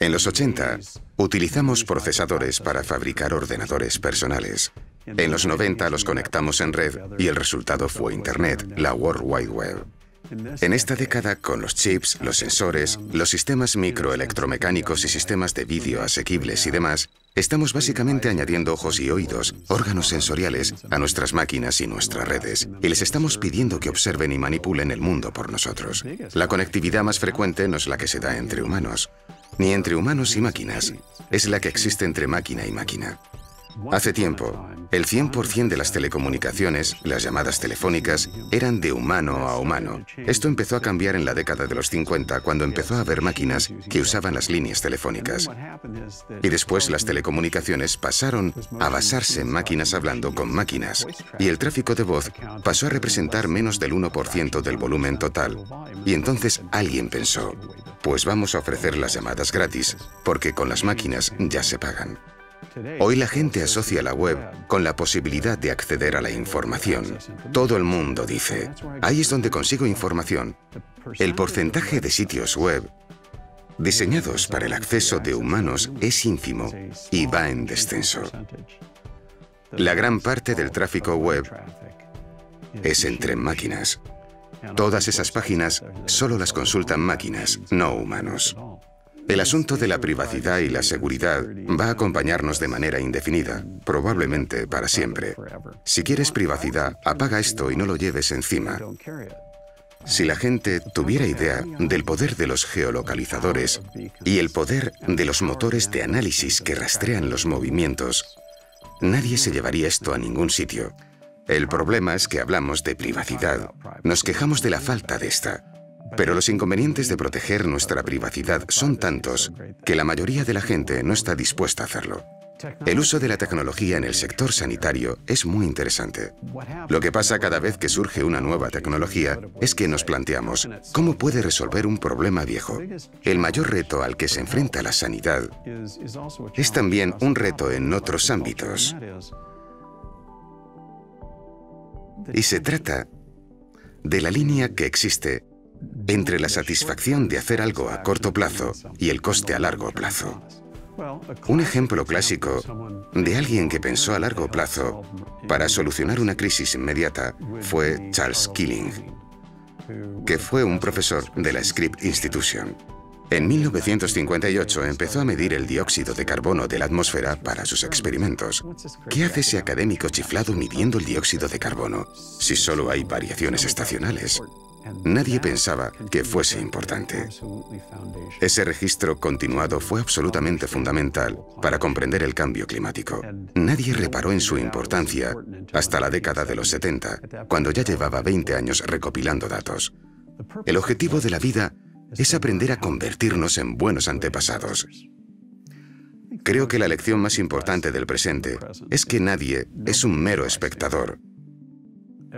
En los 80, utilizamos procesadores para fabricar ordenadores personales. En los 90 los conectamos en red y el resultado fue Internet, la World Wide Web. En esta década, con los chips, los sensores, los sistemas microelectromecánicos y sistemas de vídeo asequibles y demás, estamos básicamente añadiendo ojos y oídos, órganos sensoriales, a nuestras máquinas y nuestras redes, y les estamos pidiendo que observen y manipulen el mundo por nosotros. La conectividad más frecuente no es la que se da entre humanos, ni entre humanos y máquinas, es la que existe entre máquina y máquina. Hace tiempo, el 100% de las telecomunicaciones, las llamadas telefónicas, eran de humano a humano. Esto empezó a cambiar en la década de los 50 cuando empezó a haber máquinas que usaban las líneas telefónicas. Y después las telecomunicaciones pasaron a basarse en máquinas hablando con máquinas. Y el tráfico de voz pasó a representar menos del 1% del volumen total. Y entonces alguien pensó, pues vamos a ofrecer las llamadas gratis, porque con las máquinas ya se pagan. Hoy la gente asocia la web con la posibilidad de acceder a la información. Todo el mundo dice, ahí es donde consigo información. El porcentaje de sitios web diseñados para el acceso de humanos es ínfimo y va en descenso. La gran parte del tráfico web es entre máquinas. Todas esas páginas solo las consultan máquinas, no humanos. El asunto de la privacidad y la seguridad va a acompañarnos de manera indefinida, probablemente para siempre. Si quieres privacidad, apaga esto y no lo lleves encima. Si la gente tuviera idea del poder de los geolocalizadores y el poder de los motores de análisis que rastrean los movimientos, nadie se llevaría esto a ningún sitio. El problema es que hablamos de privacidad. Nos quejamos de la falta de esta. Pero los inconvenientes de proteger nuestra privacidad son tantos que la mayoría de la gente no está dispuesta a hacerlo. El uso de la tecnología en el sector sanitario es muy interesante. Lo que pasa cada vez que surge una nueva tecnología es que nos planteamos, ¿cómo puede resolver un problema viejo? El mayor reto al que se enfrenta la sanidad es también un reto en otros ámbitos. Y se trata de la línea que existe entre la satisfacción de hacer algo a corto plazo y el coste a largo plazo. Un ejemplo clásico de alguien que pensó a largo plazo para solucionar una crisis inmediata fue Charles Killing, que fue un profesor de la Script Institution. En 1958 empezó a medir el dióxido de carbono de la atmósfera para sus experimentos. ¿Qué hace ese académico chiflado midiendo el dióxido de carbono si solo hay variaciones estacionales? Nadie pensaba que fuese importante. Ese registro continuado fue absolutamente fundamental para comprender el cambio climático. Nadie reparó en su importancia hasta la década de los 70, cuando ya llevaba 20 años recopilando datos. El objetivo de la vida es aprender a convertirnos en buenos antepasados. Creo que la lección más importante del presente es que nadie es un mero espectador,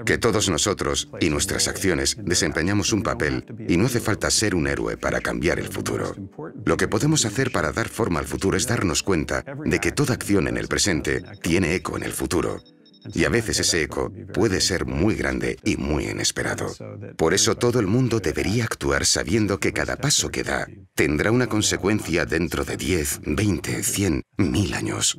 que todos nosotros y nuestras acciones desempeñamos un papel y no hace falta ser un héroe para cambiar el futuro. Lo que podemos hacer para dar forma al futuro es darnos cuenta de que toda acción en el presente tiene eco en el futuro. Y a veces ese eco puede ser muy grande y muy inesperado. Por eso todo el mundo debería actuar sabiendo que cada paso que da tendrá una consecuencia dentro de 10, 20, 100, mil años.